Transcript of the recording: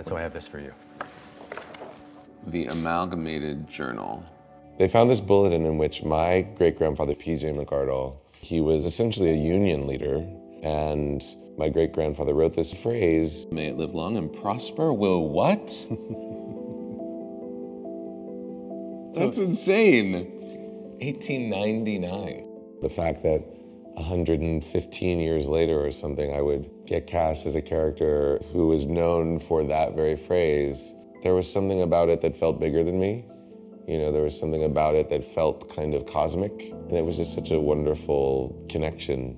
And so I have this for you. The Amalgamated Journal. They found this bulletin in which my great grandfather, P.J. McArdle, he was essentially a union leader, and my great grandfather wrote this phrase May it live long and prosper. Will what? That's insane. 1899. The fact that 115 years later or something, I would get cast as a character who was known for that very phrase. There was something about it that felt bigger than me. You know, there was something about it that felt kind of cosmic. And it was just such a wonderful connection